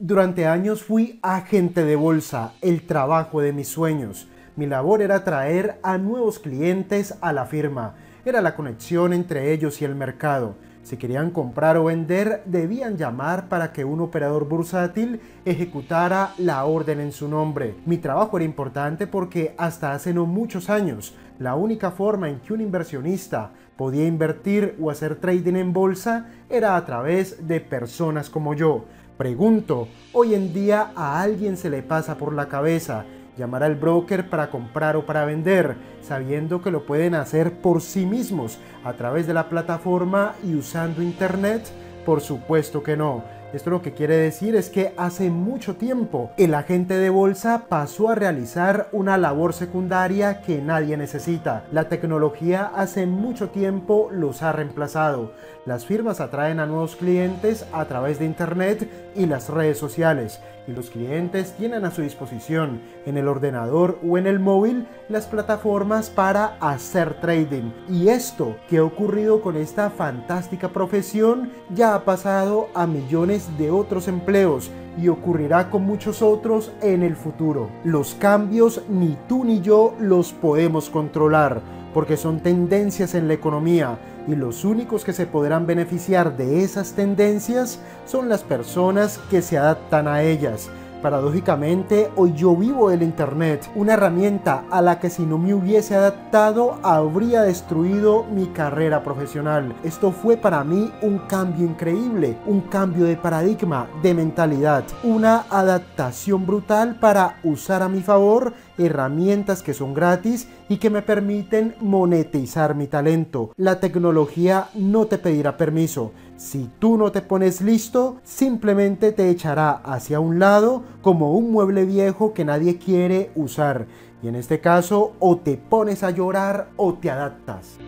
Durante años fui agente de bolsa, el trabajo de mis sueños. Mi labor era traer a nuevos clientes a la firma. Era la conexión entre ellos y el mercado. Si querían comprar o vender, debían llamar para que un operador bursátil ejecutara la orden en su nombre. Mi trabajo era importante porque hasta hace no muchos años, la única forma en que un inversionista podía invertir o hacer trading en bolsa era a través de personas como yo Pregunto, hoy en día a alguien se le pasa por la cabeza llamar al broker para comprar o para vender, sabiendo que lo pueden hacer por sí mismos a través de la plataforma y usando internet? Por supuesto que no. Esto lo que quiere decir es que hace mucho tiempo el agente de bolsa pasó a realizar una labor secundaria que nadie necesita. La tecnología hace mucho tiempo los ha reemplazado. Las firmas atraen a nuevos clientes a través de Internet y las redes sociales y los clientes tienen a su disposición en el ordenador o en el móvil las plataformas para hacer trading. Y esto que ha ocurrido con esta fantástica profesión ya ha pasado a millones de otros empleos y ocurrirá con muchos otros en el futuro. Los cambios ni tú ni yo los podemos controlar porque son tendencias en la economía y los únicos que se podrán beneficiar de esas tendencias son las personas que se adaptan a ellas. Paradójicamente, hoy yo vivo el Internet, una herramienta a la que si no me hubiese adaptado habría destruido mi carrera profesional. Esto fue para mí un cambio increíble, un cambio de paradigma, de mentalidad, una adaptación brutal para usar a mi favor herramientas que son gratis y que me permiten monetizar mi talento. La tecnología no te pedirá permiso. Si tú no te pones listo, simplemente te echará hacia un lado como un mueble viejo que nadie quiere usar. Y en este caso, o te pones a llorar o te adaptas.